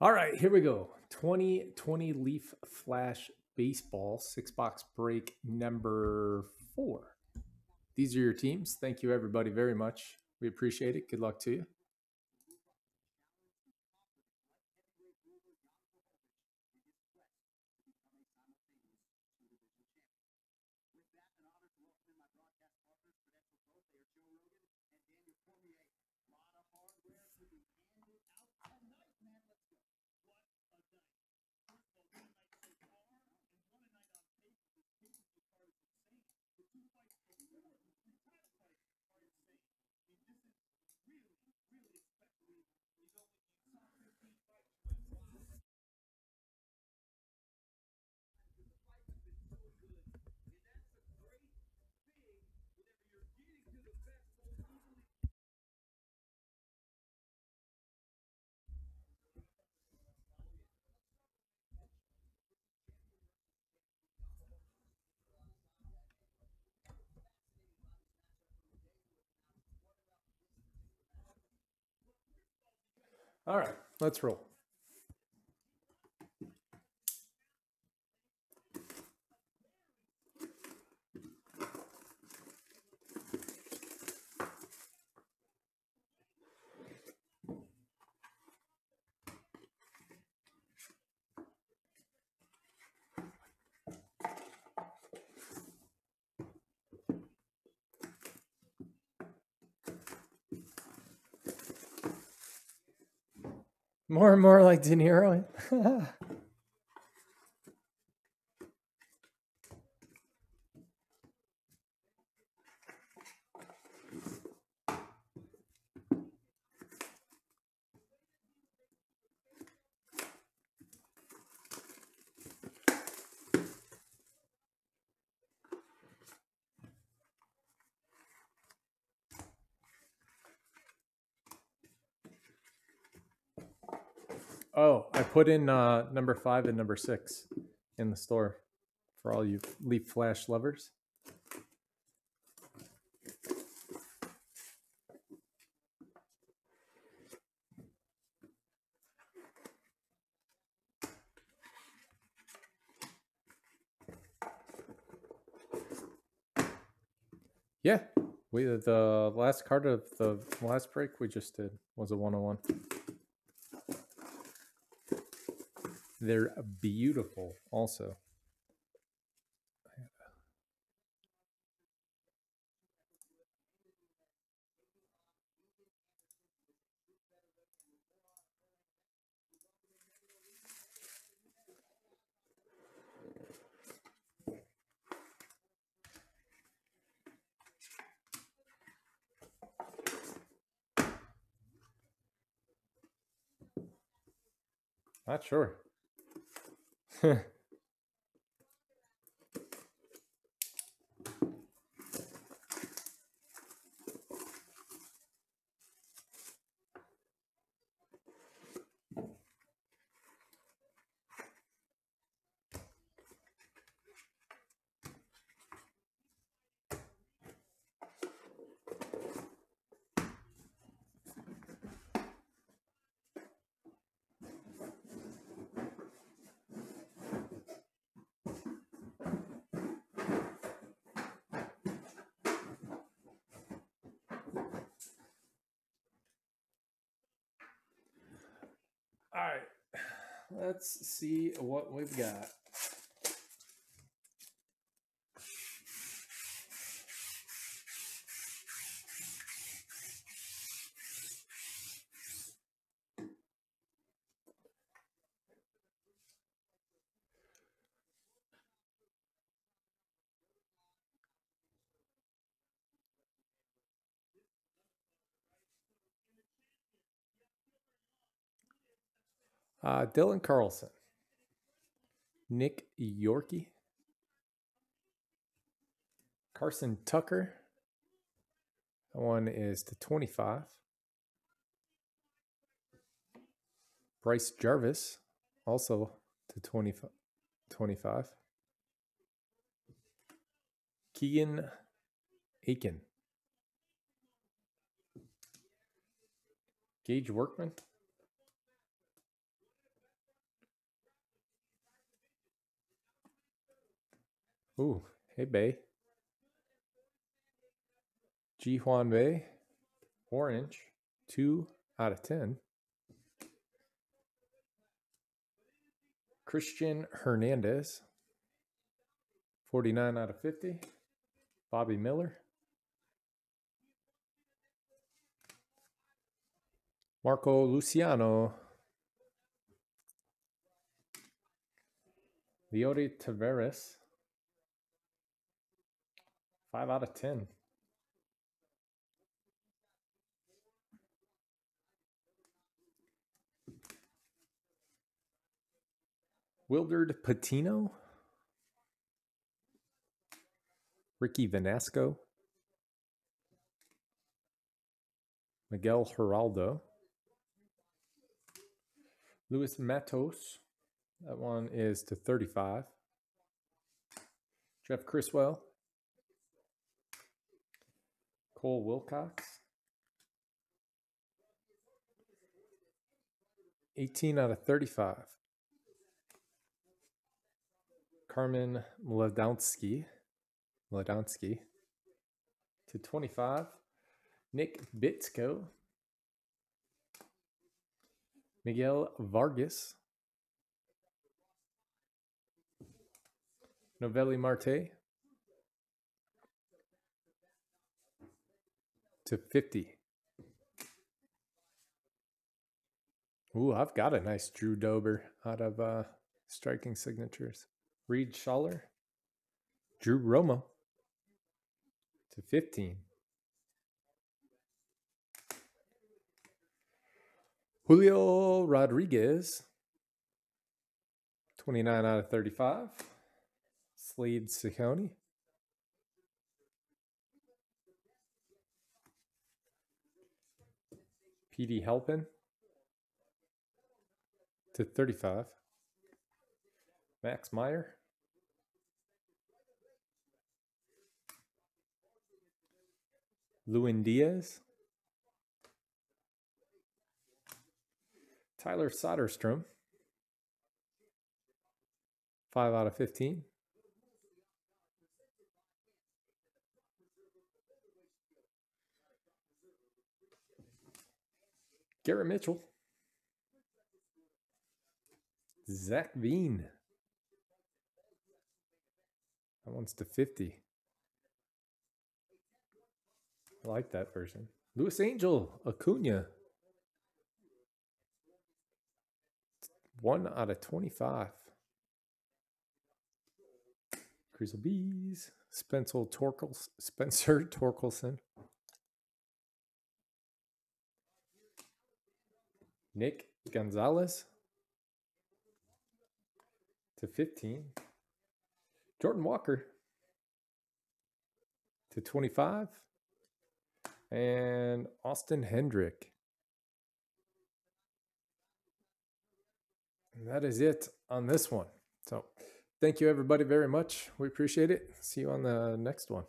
All right, here we go. 2020 Leaf Flash Baseball six box break number four. These are your teams. Thank you, everybody, very much. We appreciate it. Good luck to you. All right, let's roll. More and more like De Niro. oh, I put in uh, number five and number six in the store for all you Leaf Flash lovers. Yeah, we the last card of the last break we just did was a 101. They're beautiful also. Not sure. Right. Let's see what we've got. Uh, Dylan Carlson, Nick Yorke, Carson Tucker. That one is to 25. Bryce Jarvis, also to 20, 25. Keegan Aiken. Gage Workman. Ooh, hey Bae. Ji Hwan Bae, orange, two out of ten. Christian Hernandez, 49 out of 50. Bobby Miller. Marco Luciano. Leody Taveras. 5 out of 10. Wilderd Patino. Ricky Vanasco. Miguel Hiraldo. Luis Matos. That one is to 35. Jeff Criswell. Cole Wilcox. 18 out of 35. Carmen Mlodzinski. Mlodzinski. To 25. Nick Bitsko. Miguel Vargas. Noelvi Marte. To 50. Ooh, I've got a nice Drew Dober out of uh, striking signatures. Reid Schaller. Drew Romo. To 15. Julio Rodriguez. 29 out of 35. Slade Cecconi. PD Helpin to 35. Max Meyer. Lewin Diaz. Tyler Soderstrom. 5 out of 15. Garrett Mitchell. Zach Veen. That one's to 50. I like that version. Luisangel, Acuna. One out of 25. Cruiser Bees. Spencer Torkels, Spencer Torkelson. Nick Gonzalez to 15. Jordan Walker to 25. And Austin Hendrick. And that is it on this one. So thank you everybody very much. We appreciate it. See you on the next one.